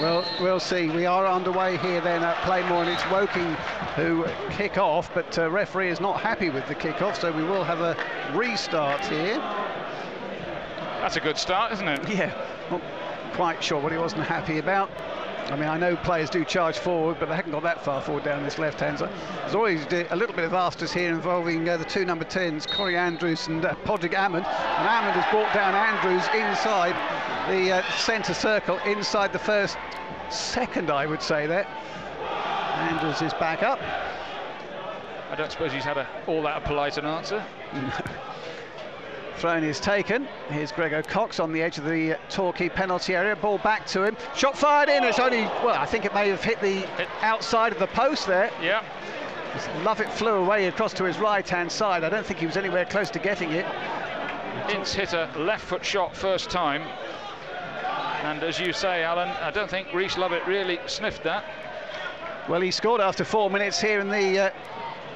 well, we'll see. We are underway here then at Plainmoor, and it's Woking who kick off, but uh, referee is not happy with the kick-off, so we will have a restart here. That's a good start, isn't it? Yeah, not quite sure what he wasn't happy about. I mean, I know players do charge forward, but they haven't got that far forward down this left-hand side. There's always a little bit of afters here involving uh, the two number 10s, Corey Andrews and uh, Padraig Amond. And Amond has brought down Andrews inside the uh, centre circle, inside the first second, I would say there. Andrews is back up. I don't suppose he's had a, all that polite an answer. Thrown is taken. Here's Gregor Cox on the edge of the uh, Torquay penalty area. Ball back to him. Shot fired in. It's only, well, I think it may have hit the outside of the post there. Yeah. Lovett flew away across to his right-hand side. I don't think he was anywhere close to getting it. Ince hit a left foot shot first time. And as you say, Alan, I don't think Rhys Lovett really sniffed that. Well, he scored after four minutes here in the uh,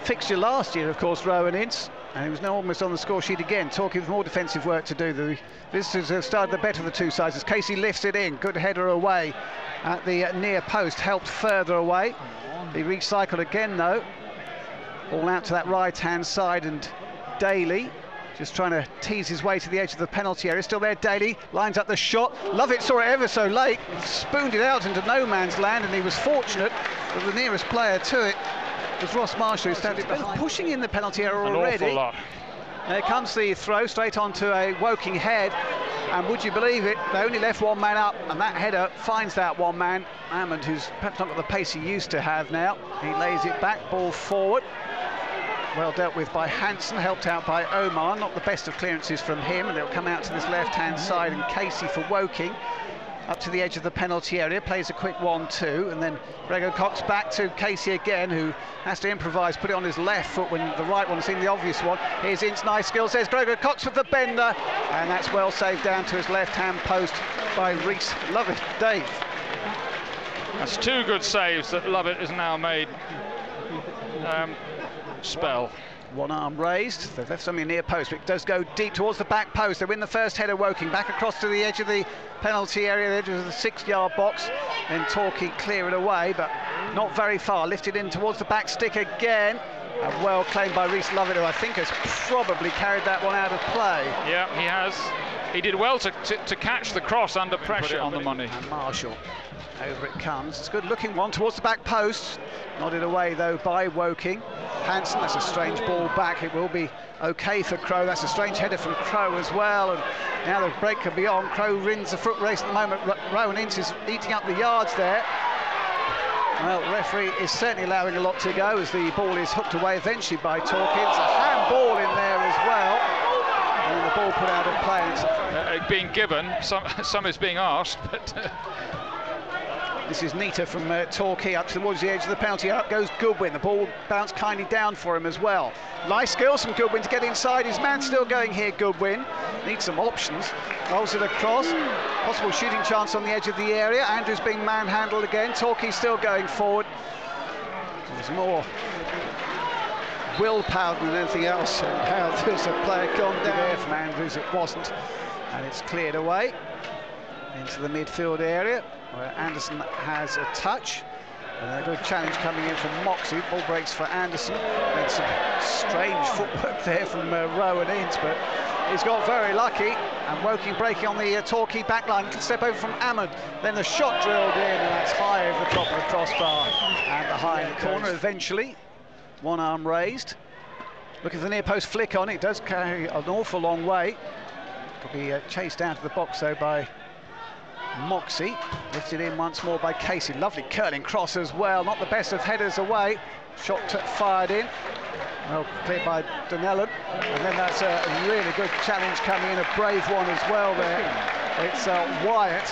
fixture last year, of course, Rohan Ince. And he was now almost on the score sheet again, talking with more defensive work to do. The visitors have started the better of the two sides as Casey lifts it in. Good header away at the uh, near post, helped further away. He recycled again, though. All out to that right-hand side, and Daly just trying to tease his way to the edge of the penalty area. Still there, Daly lines up the shot. Lovett saw it ever so late, spooned it out into no man's land, and he was fortunate that the nearest player to it was Ross Marshall, who standing behind, pushing in the penalty area An already. awful lot. There comes the throw straight onto a Woking head, and would you believe it, they only left one man up, and that header finds that one man, Amond, who's perhaps not got the pace he used to have now. He lays it back, ball forward. Well dealt with by Hansen, helped out by Omar. Not the best of clearances from him, and it'll come out to this left-hand side, and Casey for Woking up to the edge of the penalty area, plays a quick one-two, and then Gregor Cox back to Casey again, who has to improvise, put it on his left foot when the right one seemed the obvious one. Here's Ince, nice skill, says Gregor Cox with the bender, and that's well saved down to his left-hand post by Rhys Lovett. Dave. That's two good saves that Lovett has now made. Um, spell. One arm raised, they've left something near post, but it does go deep towards the back post. They win the first header, Woking back across to the edge of the penalty area, the edge of the six-yard box. Then Torquay clear it away, but not very far. Lifted in towards the back stick again. And well claimed by Rhys Lovett, who I think has probably carried that one out of play. Yeah, he has. He did well to, to, to catch the cross under pressure on the money. And Marshall, over it comes. It's a good looking one towards the back post. Nodded away though by Woking. Hansen, that's a strange ball back. It will be okay for Crow. That's a strange header from Crow as well. And now the break can be on. Crow wins the foot race at the moment. R Rohan Ince is eating up the yards there. Well, the referee is certainly allowing a lot to go as the ball is hooked away eventually by Torkins. A handball in there as well. Ball put out of play. Uh, being given, some, some is being asked, but... Uh, this is Nita from uh, Torquay up towards the edge of the penalty. Up goes Goodwin. The ball bounced kindly down for him as well. Nice skills from Goodwin to get inside. His man still going here, Goodwin. Needs some options. Rolls it across. Possible shooting chance on the edge of the area. Andrews being manhandled again. Torquay still going forward. There's more willpower than anything else. How there's a player gone down there from Andrews. It wasn't. And it's cleared away into the midfield area where Anderson has a touch. And a good challenge coming in from Moxey. Ball breaks for Anderson. And some strange footwork there from uh, Rohan Ince, but he's got very lucky. And Woking breaking on the uh, Torquay backline. Can step over from Amond. Then the shot drilled in, and that's high over the top of the crossbar. And behind the corner eventually. One arm raised. Look at the near post flick on. It does carry an awful long way. Could be uh, chased down to the box though by Moxey. Lifted in once more by Casey. Lovely curling cross as well. Not the best of headers away. Shot fired in. Well cleared by Donnellan. And then that's a really good challenge coming in. A brave one as well there. It's uh, Wyatt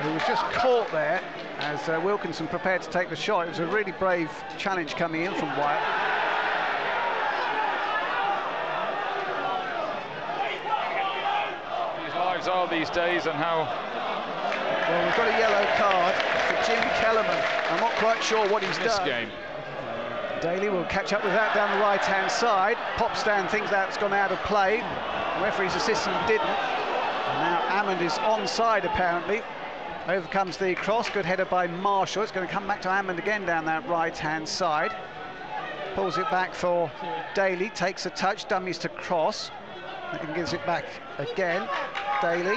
who was just caught there as uh, Wilkinson prepared to take the shot. It was a really brave challenge coming in from Wyatt. These lives are these days and how well, we've got a yellow card for Jim Kellerman. I'm not quite sure what he's this done. game. Daly will catch up with that down the right-hand side. Popstan thinks that's gone out of play. The referee's assistant didn't. And now Amond is onside, apparently. Over comes the cross, good header by Marshall. It's going to come back to Amond again down that right-hand side. Pulls it back for Daly, takes a touch, dummies to cross, and gives it back again. Daly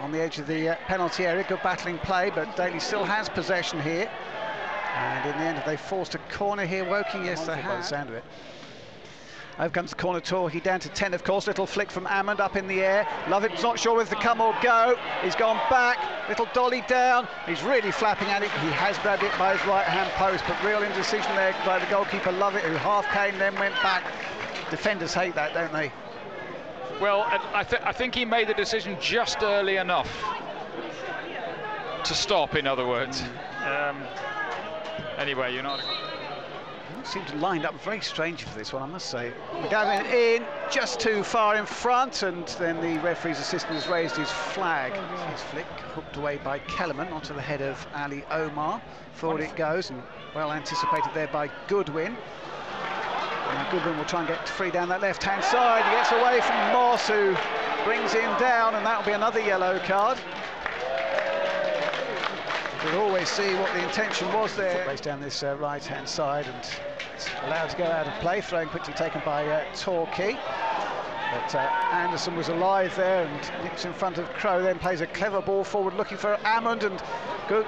on the edge of the uh, penalty area, good battling play, but Daly still has possession here. And in the end, they forced a corner here. Woking, yes, they have. By the sound of it. Over comes the corner Torquay down to 10, of course. Little flick from Amond up in the air. Lovett's not sure whether to come or go. He's gone back. Little dolly down. He's really flapping at it. He has grabbed it by his right hand post, but real indecision there by the goalkeeper Lovett, who half came, then went back. Defenders hate that, don't they? Well, I, th I think he made the decision just early enough to stop, in other words. Um, anyway, you're not seemed to lined up very strangely for this one, I must say. McGavin in, just too far in front, and then the referee's assistant has raised his flag. His flick hooked away by Kellerman onto the head of Ali Omar. Forward it goes, and well anticipated there by Goodwin. Goodwin will try and get free down that left-hand side. He gets away from Moss, who brings him down, and that'll be another yellow card. We'll always see what the intention was there. Race down this uh, right-hand side, and allowed to go out of play, throwing quickly taken by uh, Torquay. But uh, Anderson was alive there and nicks in front of Crow, then plays a clever ball forward looking for Amond and good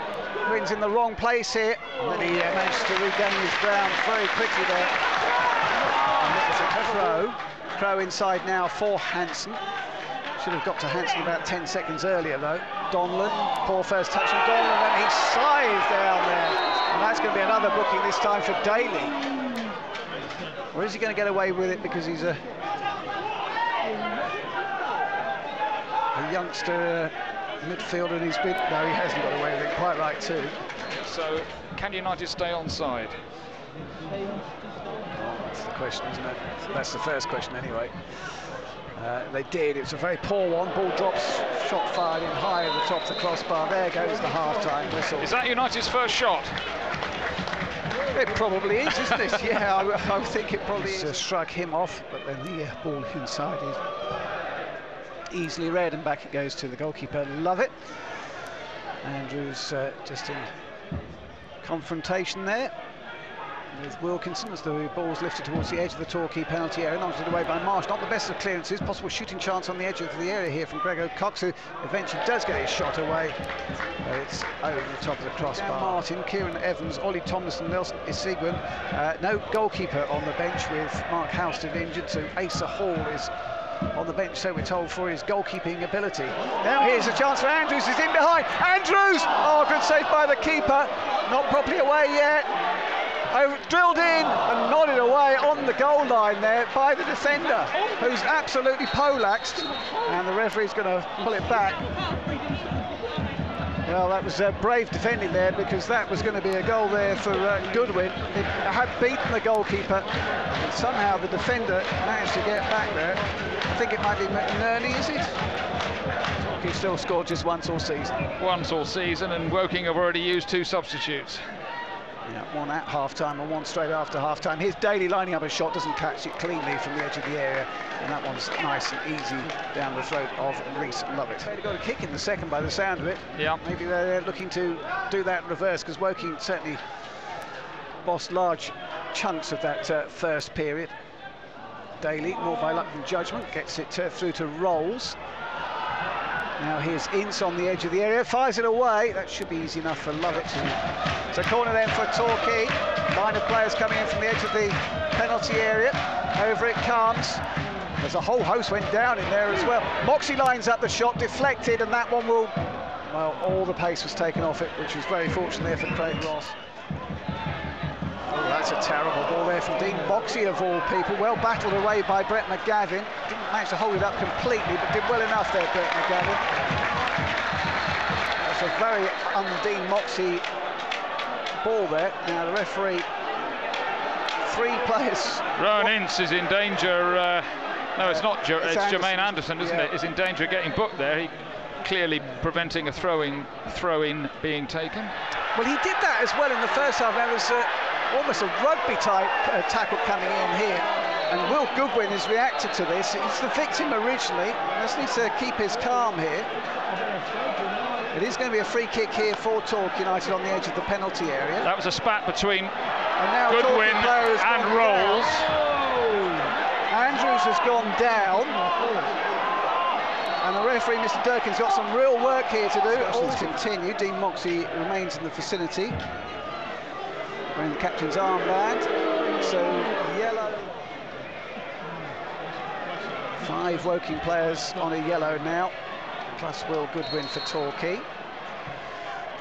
wins in the wrong place here. And then he uh, managed to regain his ground very quickly there. Crow. Crow inside now for Hanson. Should have got to Hanson about 10 seconds earlier though. Donlan, poor first touch from Donlan and he scythes down there. And that's going to be another booking this time for Daly. Or is he going to get away with it because he's a, a youngster uh, midfielder and he's been... No, he hasn't got away with it. Quite right, too. So, can United stay on side? That's the question, isn't it? That's the first question, anyway. Uh, they did. It's a very poor one. Ball drops, shot fired in high at the top of the crossbar. There goes the half-time whistle. Is that United's first shot? It probably is, isn't it? yeah, I, I, think it probably is. Uh, struck him off, but then the uh, ball inside is easily read, and back it goes to the goalkeeper. Lovett. Andrews uh, just in confrontation there with Wilkinson as the ball's lifted towards the edge of the Torquay penalty area, knocked away by Marsh. Not the best of clearances, possible shooting chance on the edge of the area here from Gregor Cox, who eventually does get his shot away. But it's over the top of the crossbar. Martin, Kieran Evans, Ollie Thompson, Nelson Isiguen. Uh, no goalkeeper on the bench with Mark Houston injured, so Asa Hall is on the bench, so we're told, for his goalkeeping ability. Now here's a chance for Andrews, he's in behind. Andrews! Oh, good save by the keeper. Not properly away yet drilled in and nodded away on the goal line there by the defender, who's absolutely poleaxed, and the referee's going to pull it back. Well, that was uh, brave defending there because that was going to be a goal there for uh, Goodwin. It had beaten the goalkeeper, and somehow the defender managed to get back there. I think it might be McNerney, is it? He still scored just once all season. Once all season, and Woking have already used two substitutes. Yeah, one at half-time and one straight after half-time. His Daly lining up a shot, doesn't catch it cleanly from the edge of the area, and that one's nice and easy down the throat of Rhys Lovett. They got a kick in the second by the sound of it. Yeah. Maybe they're looking to do that in reverse, because Woking certainly bossed large chunks of that uh, first period. Daly, more by luck than judgment, gets it uh, through to Rolls. Now here's Ince on the edge of the area, fires it away. That should be easy enough for Lovett. So corner then for Torquay. Line of players coming in from the edge of the penalty area. Over it comes. There's a whole host went down in there as well. Moxey lines up the shot, deflected, and that one will... Well, all the pace was taken off it, which was very fortunate there for Craig Ross. Oh, that's a terrible ball there from Dean Moxey, of all people. Well battled away by Brett McGavin. Didn't manage to hold it up completely, but did well enough there, Brett McGavin. That's a very un-Dean Moxey ball there. Now the referee, three players. Rohan Ince is in danger. Uh, no, it's not. It's, it's Jermaine Anderson, isn't yeah. it? Is in danger of getting booked there. He clearly preventing a throwing throw-in being taken. Well, he did that as well in the first half. There was uh, almost a rugby type uh, tackle coming in here. And Will Goodwin has reacted to this. He's the victim originally. Just needs to keep his calm here. It is going to be a free kick here for Torquay United on the edge of the penalty area. That was a spat between Goodwin and Rolls. Andrews has gone down. And the referee, Mr. Durkin's got some real work here to do. All continue. Dean Moxey remains in the vicinity. Wearing the captain's armband. So yellow. Five Woking players on a yellow now, plus Will Goodwin for Torquay.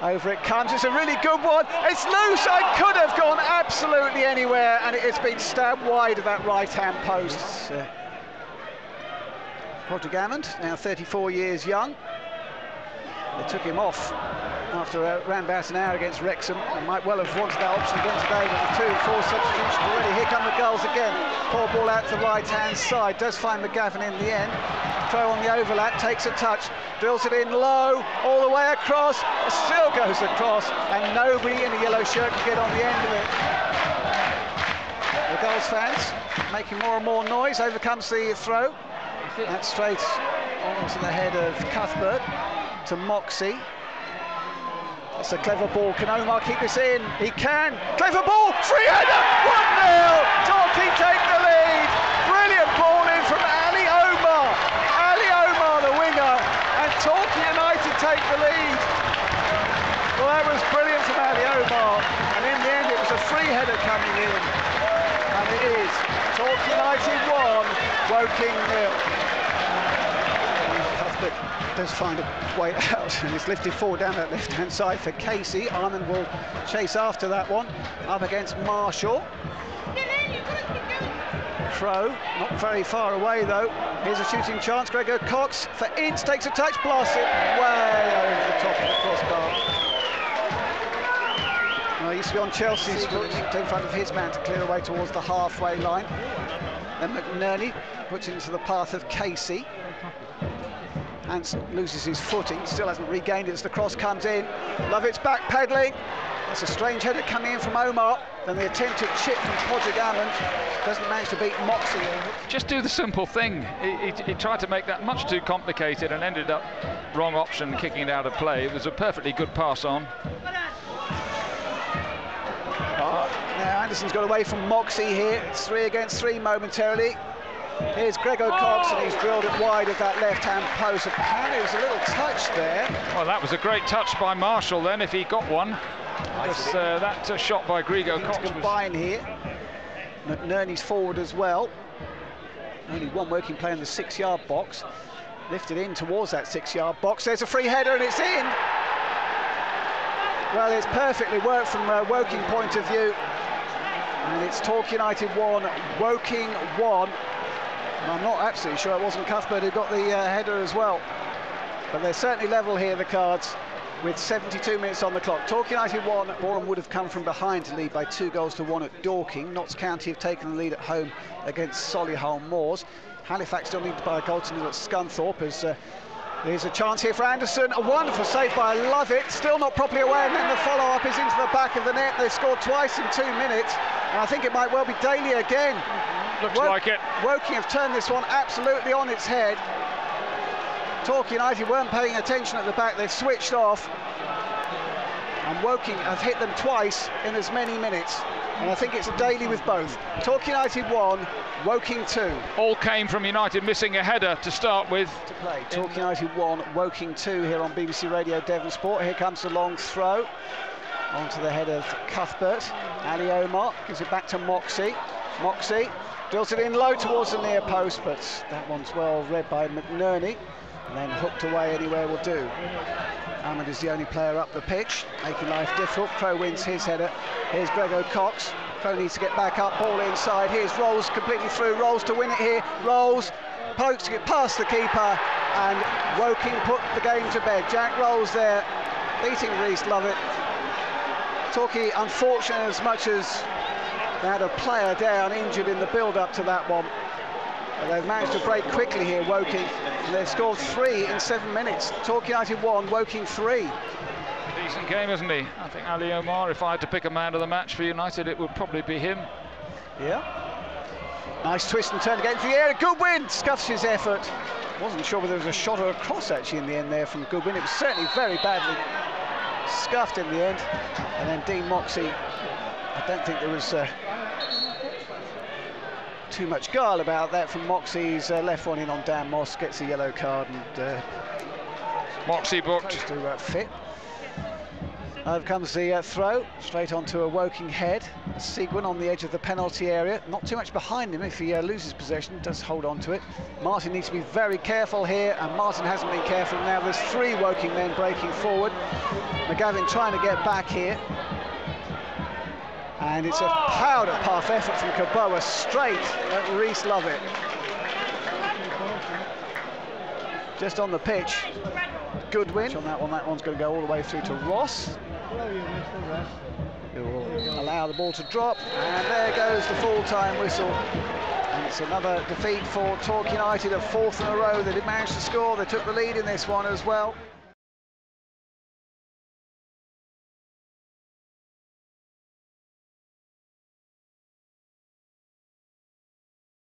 Over it comes, it's a really good one. It's loose, I could have gone absolutely anywhere, and it's been stabbed wide of that right-hand post. Uh, Padraig Amond, now 34 years young. They took him off after around about an hour against Wrexham. They might well have wanted that option again today, but the two and four substitutions already. Here come the goals again. Poor ball out to the right-hand side. Does find McGavin in the end. Throw on the overlap, takes a touch, drills it in low, all the way across, still goes across, and nobody in a yellow shirt can get on the end of it. The Gulls fans making more and more noise. Overcomes the throw. That's straight onto the head of Cuthbert to Moxey. It's a clever ball. Can Omar keep this in? He can. Clever ball. Free header. 1 0. Torquay take the lead. Brilliant ball in from Ali Omar. Ali Omar, the winger. And Torquay United take the lead. Well, that was brilliant from Ali Omar. And in the end, it was a free header coming in. And it is. Torquay United 1, Woking nil does find a way out and it's lifted forward down that left hand side for Casey. Amond will chase after that one up against Marshall. Crow, not very far away though. Here's a shooting chance. Gregor Cox for Ince, takes a touch, blasts it way over the top of the crossbar. Well, he used to be on Chelsea's foot, in front of his man to clear away towards the halfway line. Then McNerney puts into the path of Casey. Hans loses his footing, still hasn't regained it as the cross comes in. Lovett's back pedaling. That's a strange header coming in from Omar. Then the attempted chip from Padraig Amond doesn't manage to beat Moxey. Just do the simple thing. He, he, he, tried to make that much too complicated and ended up wrong option, kicking it out of play. It was a perfectly good pass on. Oh, now Anderson's got away from Moxey here. It's three against three momentarily. Here's Gregor Cox, and he's drilled it wide of that left-hand post. Apparently, there's a little touch there. Well, that was a great touch by Marshall then, if he got one. Because uh, that uh, shot by Gregor Cox combine was... here. McNerney's forward as well. Only one Woking player in the six-yard box. Lifted in towards that six-yard box. There's a free header, and it's in. Well, it's perfectly worked from a Woking point of view. And it's Torquay United 1, Woking 1. I'm not absolutely sure it wasn't Cuthbert who got the uh, header as well. But they're certainly level here, the cards, with 72 minutes on the clock. Torquay United won. Boreham Wood have come from behind to lead by two goals to one at Dorking. Notts County have taken the lead at home against Solihull Moors. Halifax still lead by a goal to nil at Scunthorpe as uh, there's a chance here for Anderson. A wonderful save by Lovett. Still not properly aware, and then the follow-up is into the back of the net. They've scored twice in two minutes, and I think it might well be Daly again. Looks like it. Woking have turned this one absolutely on its head. Torquay United weren't paying attention at the back, they've switched off. And Woking have hit them twice in as many minutes. And I think it's a Daly with both. Torquay United 1, Woking 2. All came from United missing a header to start with. To play. Torquay United 1, Woking 2 here on BBC Radio Devon Sport. Here comes the long throw onto the head of Cuthbert. Ali Omar gives it back to Moxey. Moxey Drills it in low towards the near post, but that one's well read by McNerney. And then hooked away anywhere will do. Amond is the only player up the pitch, making life difficult. Crow wins his header. Here's Gregor Cox. Crow needs to get back up, ball inside. Here's Rolls completely through. Rolls to win it here. Rolls pokes to get past the keeper, and Woking put the game to bed. Jack Rolls there, beating Rhys Lovett. Torquay, unfortunate as much as they had a player down injured in the build-up to that one. But they've managed to break quickly here, Woking. And they've scored three in seven minutes. Torquay United one, Woking three. Decent game, isn't he? I think Ali Omar, if I had to pick a man of the match for United, it would probably be him. Yeah. Nice twist and turn against the area. Goodwin scuffs his effort. Wasn't sure whether there was a shot or a cross actually in the end there from Goodwin. It was certainly very badly scuffed in the end. And then Dean Moxey, I don't think there was uh, too much guile about that from Moxey's uh, left one in on Dan Moss, gets a yellow card and uh, Moxey booked. to uh, fit. Over comes the uh, throw, straight onto a Woking head. Seguin on the edge of the penalty area. Not too much behind him if he uh, loses possession, does hold on to it. Martin needs to be very careful here, and Martin hasn't been careful now. There's three Woking men breaking forward. McGavin trying to get back here. And it's a powder puff effort from Kaboa straight at Rhys Lovett. Just on the pitch. Goodwin on that one. That one's going to go all the way through to Ross. Who will allow the ball to drop. And there goes the full-time whistle. And it's another defeat for Torquay United, a fourth in a row. They did manage to score. They took the lead in this one as well.